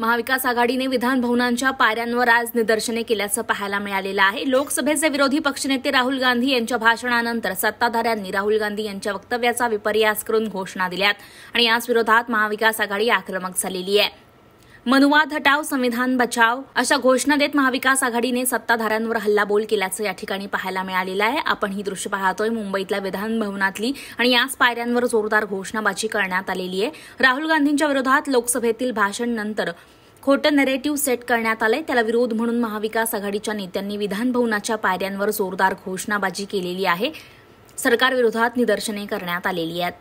महाविकास आघाडीने विधान भवनांच्या पायऱ्यांवर आज निदर्शने केल्याचं पाहायला मिळालेलं आहे. लोकसभेचे विरोधी पक्षनेते राहुल गांधी यांच्या भाषणानंतर सत्ताधाऱ्यांनी राहुल गांधी यांच्या वक्तव्याचा विपर्यास करून घोषणा दिल्यात आणि याच विरोधात महाविकास आघाडी आक्रमक झालेली आहे. मनुवाद हटाव संविधान बचाव अशा घोषणा देत महाविकास आघाडीने सत्ताधाऱ्यांवर हल्लाबोल केल्याचं या ठिकाणी पाहायला मिळालेलं आहे. आपण ही दृश्य पाहतोय. मुंबईतल्या विधान भवनातली आणि याच पायऱ्यांवर जोरदार घोषणाबाजी करण्यात आलेली आहे. राहुल गांधींच्या विरोधात लोकसभेतील भाषण नंतर खोटं नेरेटिव्ह सेट करण्यात आलंय. त्याला विरोध म्हणून महाविकास आघाडीच्या नेत्यांनी विधानभवनाच्या पायऱ्यांवर जोरदार घोषणाबाजी केलेली आहे. सरकारविरोधात निदर्शने करण्यात आलेली आहेत.